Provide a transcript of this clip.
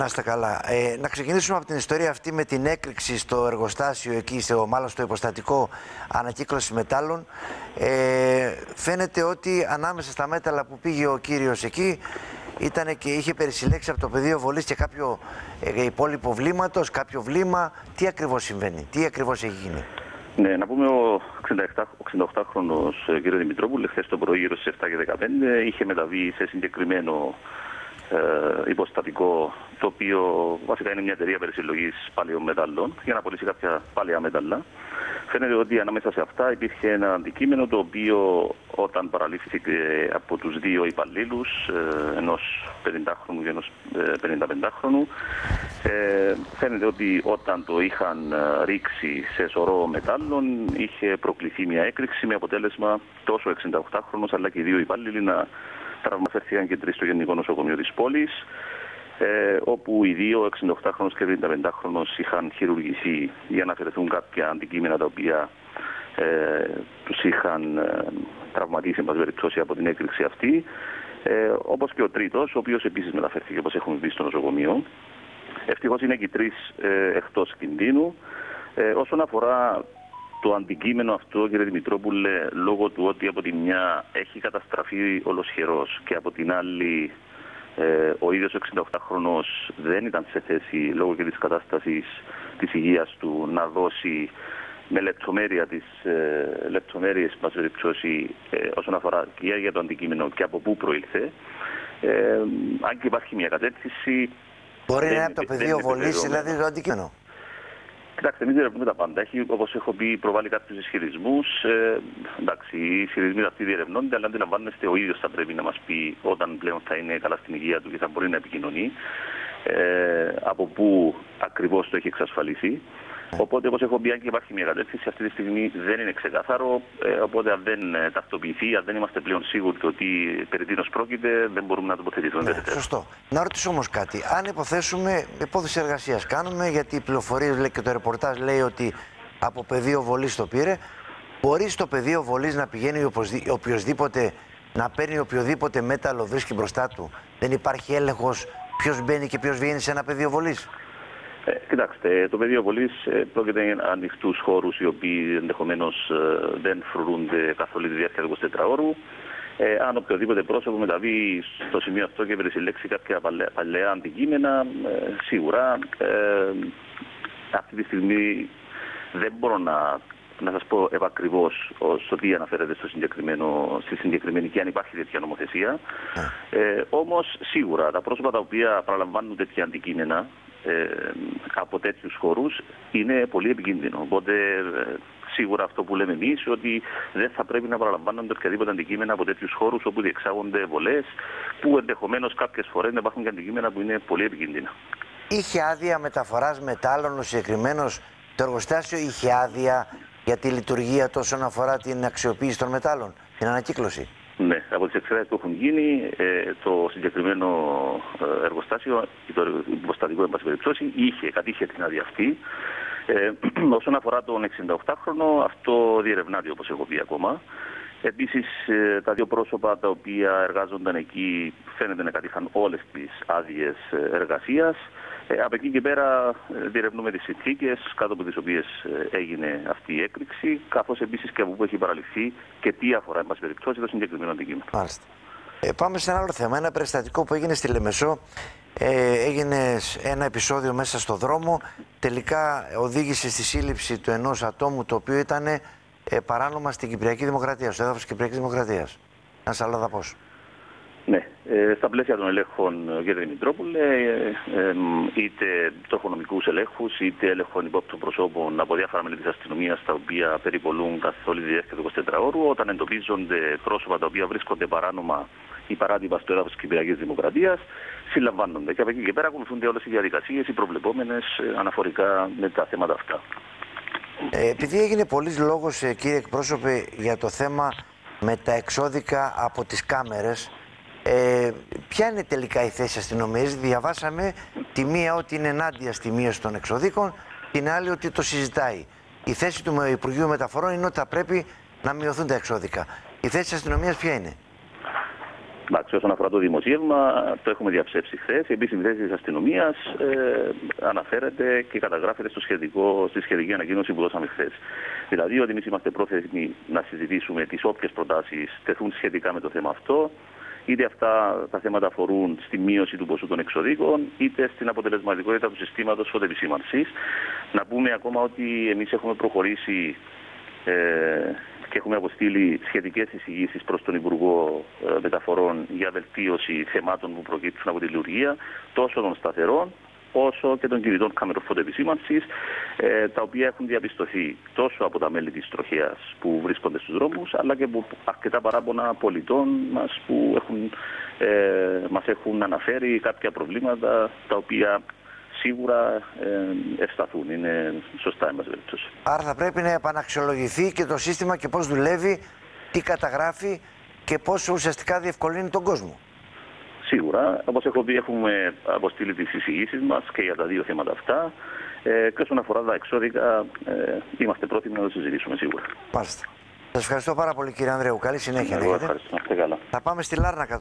Να είστε καλά. Ε, να ξεκινήσουμε από την ιστορία αυτή με την έκρηξη στο εργοστάσιο εκεί, στο, μάλλον στο υποστατικό ανακύκλωση μετάλλων. Ε, φαίνεται ότι ανάμεσα στα μέταλλα που πήγε ο κύριος εκεί ήταν και είχε περισυλλέξει από το πεδίο βολής και κάποιο ε, υπόλοιπο βλήματος, κάποιο βλήμα. Τι ακριβώς συμβαίνει, τι ακριβώς έχει γίνει; Ναι, να πούμε ο 68χρονος ε, κ. Δημητρόπουλου χθες το πρωί γύρω στις 7 και 15 είχε μεταβεί σε συγκεκριμένο ε, υποστατικό το οποίο βασικά είναι μια εταιρεία περισυλλογής παλαιών μετάλλων για να πωλήσει κάποια παλαιά μετάλλα. Φαίνεται ότι ανάμεσα σε αυτά υπήρχε ένα αντικείμενο το οποίο όταν παραλήφθηκε από τους δύο υπαλλήλους, ε, ενός 50χρονου και ενός 55χρονου, ε, φαίνεται ότι όταν το είχαν ε, ρίξει σε σωρό μετάλλων είχε προκληθεί μια έκρηξη με αποτέλεσμα τόσο 68χρονος αλλά και οι δύο υπάλληλοι να τραυματίστηκαν και τρεις στο Γενικό Νοσοκομείο της πόλης, ε, όπου οι δύο 68χρονος και 55χρονος είχαν χειρουργηθεί για να αφαιρεθούν κάποια αντικείμενα τα οποία ε, τους είχαν ε, τραυματίσει εν περιπτώσει από την έκρηξη αυτή. Ε, Όπως και ο τρίτος, ο οποίος επίσης μεταφέρθηκε όπως έχουμε δει στο νοσοκομείο. Ευτυχώς είναι και οι τρεις ε, εκτός κινδύνου. Ε, όσον αφορά το αντικείμενο αυτό, κύριε Δημητρόπουλε, λόγω του ότι από τη μια έχει καταστραφεί ολοσχερός και από την άλλη ε, ο ίδιος 68χρονος δεν ήταν σε θέση, λόγω και της κατάστασης της υγείας του, να δώσει με λεπτομέρεια τις ε, λεπτομέρειες μας περιπτώσει ε, όσον αφορά και για το αντικείμενο και από πού προήλθε. Ε, αν και υπάρχει μια κατεύθυνση... Μπορεί να είναι από το πεδίο βολής, δηλαδή το αντικείμενο. Κοιτάξτε, εμεί διερευνούμε τα πάντα. Έχει, όπως έχω πει, προβάλλει κάποιους ισχυρισμούς. Ε, εντάξει, οι ισχυρισμοί αυτοί διερευνώνται, αλλά αντιλαμβάνεστε ο ίδιος θα πρέπει να μας πει όταν πλέον θα είναι καλά στην υγεία του και θα μπορεί να επικοινωνεί. Ε, από πού ακριβώς το έχει εξασφαλίσει. Οπότε, όπως έχω πει, αν και υπάρχει μια κατεύθυνση, αυτή τη στιγμή δεν είναι ξεκάθαρο. Ε, οπότε, αν δεν ε, ταυτοποιηθεί, αν δεν είμαστε πλέον σίγουροι ότι περί τίνος πρόκειται, δεν μπορούμε να τοποθετηθούμε. Ναι, σωστό. Να ρωτήσω όμως κάτι. Αν υποθέσουμε υπόθεση εργασίας κάνουμε, γιατί οι πληροφορίες και το ρεπορτάζ λέει ότι από πεδίο βολής το πήρε, μπορεί στο πεδίο βολής να πηγαίνει οποιοδήποτε, να παίρνει οποιοδήποτε μέταλλο βρίσκει μπροστά του. Δεν υπάρχει έλεγχος ποιος μπαίνει και ποιος βγαίνει σε ένα πεδίο βολής. Ε, κοιτάξτε, το πεδίο βολή ε, πρόκειται για ανοιχτούς χώρους οι οποίοι ενδεχομένως ε, δεν φρουρούνται καθ' όλη τη διάρκεια του 24 ώρου. Ε, αν οποιοδήποτε πρόσωπο μεταβεί στο σημείο αυτό και συλλέξει κάποια παλαιά, παλαιά αντικείμενα, ε, σίγουρα ε, αυτή τη στιγμή δεν μπορώ να, να σας πω επακριβώς στο τι αναφέρεται στο συγκεκριμένο, στη συγκεκριμένη και αν υπάρχει τέτοια νομοθεσία. Ναι. Ε, όμως σίγουρα τα πρόσωπα τα οποία παραλαμβάνουν τέτοια αντικείμενα ε, από τέτοιους χώρους είναι πολύ επικίνδυνο. Οπότε ε, σίγουρα αυτό που λέμε εμείς ότι δεν θα πρέπει να παραλαμβάνονται οποιαδήποτε αντικείμενα από τέτοιους χώρους όπου διεξάγονται βολές που ενδεχομένως κάποιες φορές υπάρχουν και αντικείμενα που είναι πολύ επικίνδυνα. Είχε άδεια μεταφοράς μετάλλων ο συγκεκριμένος το εργοστάσιο είχε άδεια για τη λειτουργία τόσο αφορά την αξιοποίηση των μετάλλων, την ανακύκλωση; Ναι, από τις εξαιρέσεις που έχουν γίνει, ε, το συγκεκριμένο ε, εργοστάσιο, το υποστατικό, εν πάση περιπτώσει, είχε, κατήχε την άδεια αυτή. Ε, όσον αφορά τον 68χρονο, αυτό διερευνάται όπως έχω πει ακόμα. Επίσης, ε, τα δύο πρόσωπα τα οποία εργάζονταν εκεί φαίνεται να κατήχαν όλες τις άδειες εργασίας. Ε, από εκεί και πέρα ε, διερευνούμε τις συνθήκες κάτω από τις οποίες ε, έγινε αυτή η έκρηξη, καθώς επίσης και από πού έχει παραλυφθεί και τι αφορά, εν πάση περιπτώσει, το συγκεκριμένο αντικείμενο. Μάλιστα. Ε, πάμε σε ένα άλλο θέμα. Ένα περιστατικό που έγινε στη Λεμεσό. Ε, έγινε ένα επεισόδιο μέσα στο δρόμο. Τελικά οδήγησε στη σύλληψη του ενός ατόμου το οποίο ήταν ε, παράνομα στην Κυπριακή Δημοκρατία, στο έδαφος της Κυπριακής Δημοκρατίας. Ένας αλλοδαπός. Ναι, ε, στα πλαίσια των ελέγχων, ε, κύριε Δημητρόπουλε, ε, είτε τροχονομικού ελέγχους, είτε ελέγχων υπόπτων προσώπων από διάφορα μέλη της αστυνομίας, τα οποία περιπολούν καθ' όλη τη διάρκεια του 24 ώρου, όταν εντοπίζονται πρόσωπα τα οποία βρίσκονται παράνομα ή παράτυπα στο έδαφος της Κυπριακής Δημοκρατίας, συλλαμβάνονται. Και από εκεί και πέρα ακολουθούνται όλες οι διαδικασίες, οι προβλεπόμενες αναφορικά με τα θέματα αυτά. Ε, επειδή έγινε πολλής λόγος, κύριε εκπρόσωπε, για το θέμα με τα εξώδικα από τις κάμερες ε, ποια είναι τελικά η θέση αστυνομίας, διαβάσαμε τη μία ότι είναι ενάντια στη μείωση των εξοδίκων, την άλλη ότι το συζητάει. Η θέση του Υπουργείου Μεταφορών είναι ότι θα πρέπει να μειωθούν τα εξώδικα. Η θέση της αστυνομίας ποια είναι; Εντάξει, όσον αφορά το δημοσίευμα, το έχουμε διαψεύσει χθες. Η επίσημη θέση της αστυνομίας ε, αναφέρεται και καταγράφεται στο σχετικό, στη σχετική ανακοίνωση που δώσαμε χθες. Δηλαδή ότι εμείς είμαστε πρόθυμοι να συζητήσουμε τις όποιες προτάσεις τεθούν σχετικά με το θέμα αυτό, είτε αυτά τα θέματα αφορούν στη μείωση του ποσού των εξοδίκων, είτε στην αποτελεσματικότητα του συστήματος φωτεπισήμανση. Να πούμε ακόμα ότι εμείς έχουμε προχωρήσει ε, και έχουμε αποστείλει σχετικές εισηγήσεις προς τον Υπουργό ε, Μεταφορών για βελτίωση θεμάτων που προκύπτουν από τη λειτουργία τόσο των σταθερών όσο και των κινητών κάμερων φωτοεπισήμανσης, ε, τα οποία έχουν διαπιστωθεί τόσο από τα μέλη της τροχέας που βρίσκονται στους δρόμους, αλλά και από αρκετά παράπονα πολιτών μας που έχουν, ε, μας έχουν αναφέρει κάποια προβλήματα τα οποία σίγουρα ε, ευσταθούν. Είναι σωστά η περίπτωση. Άρα θα πρέπει να επαναξιολογηθεί και το σύστημα και πώς δουλεύει, τι καταγράφει και πώς ουσιαστικά διευκολύνει τον κόσμο. Σίγουρα. Όπως έχω πει, έχουμε αποστείλει τις εισηγήσεις μας και για τα δύο θέματα αυτά. Ε, και όσον αφορά τα εξώδικα, ε, είμαστε πρόθυμοι να το συζητήσουμε σίγουρα. Μάλιστα. Σας ευχαριστώ πάρα πολύ κύριε Ανδρέου. Καλή συνέχεια. Εγώ ευχαριστώ. καλά. Θα πάμε στη Λάρνακα